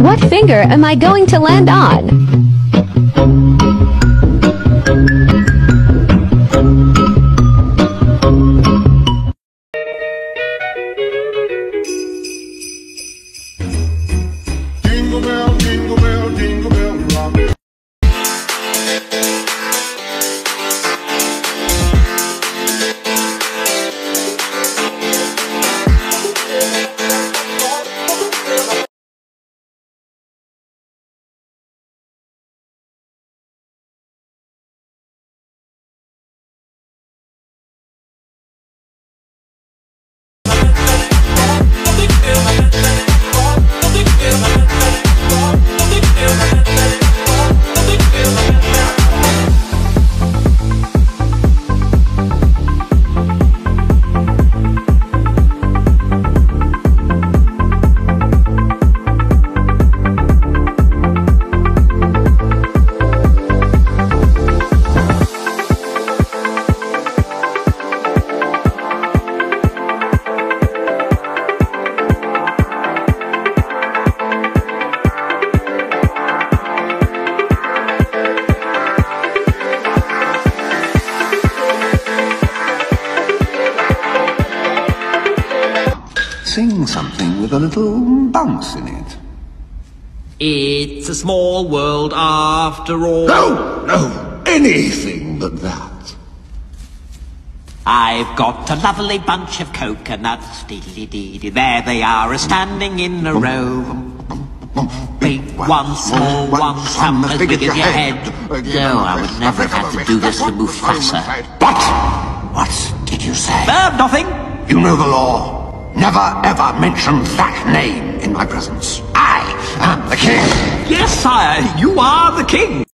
What finger am I going to land on? Sing something with a little bounce in it. It's a small world after all. No, no, anything but that. I've got a lovely bunch of coconuts. Diddly dee There they are, standing in a row. Big one, small one, some as big as your head. No, I would never have had to do this to Mufasa. But What did you say? Uh, nothing. You know the law. Never ever mention that name in my presence. I am the king. Yes, sire, you are the king.